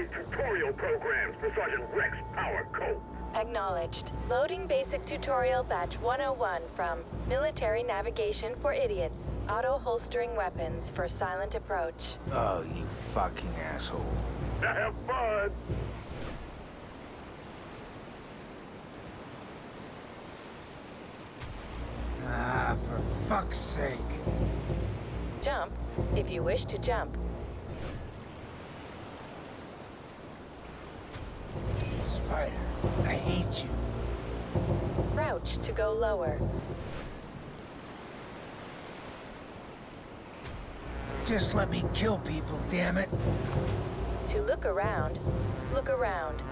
upgrade tutorial programs for Sergeant Rex Power Colt. Acknowledged. Loading basic tutorial batch 101 from Military Navigation for Idiots. Auto holstering weapons for silent approach. Oh, you fucking asshole. Have fun! Ah, for fuck's sake. Jump if you wish to jump. You. Crouch to go lower. Just let me kill people, damn it. To look around, look around.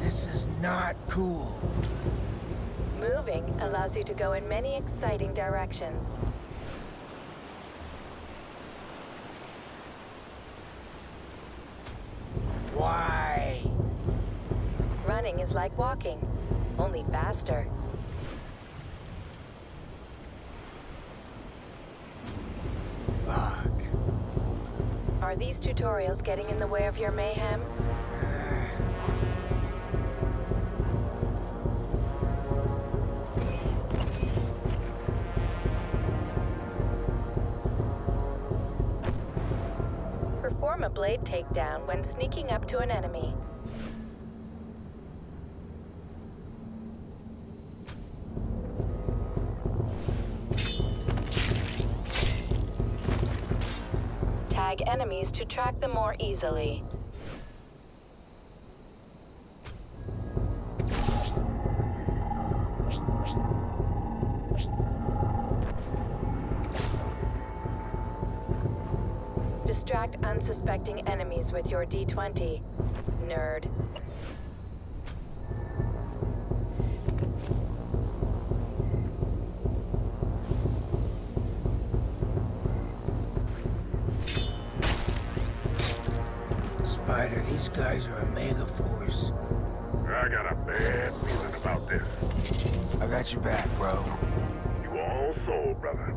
This is not cool. Moving allows you to go in many exciting directions. Running is like walking, only faster. Fuck. Are these tutorials getting in the way of your mayhem? Perform a blade takedown when sneaking up to an enemy. Enemies to track them more easily. Distract unsuspecting enemies with your D20. Nerd. Spider, these guys are a mega force. I got a bad feeling about this. I got your back, bro. You all sold, brother.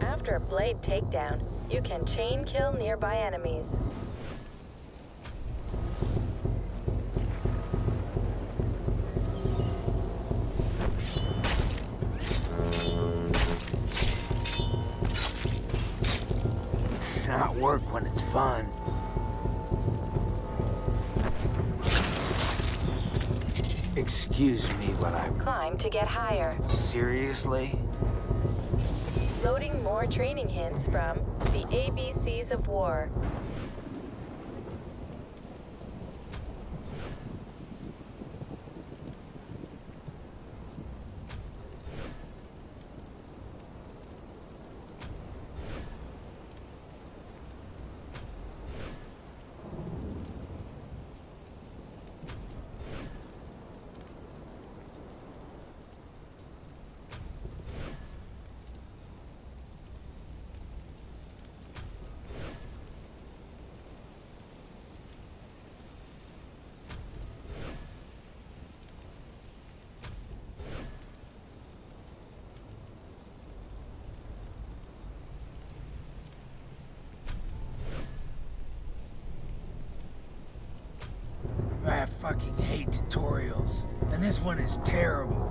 After a blade takedown, you can chain kill nearby enemies. It's not work when it's fun. Excuse me while I... Climb to get higher. Seriously? Loading more training hints from The ABCs of War. I fucking hate tutorials. And this one is terrible.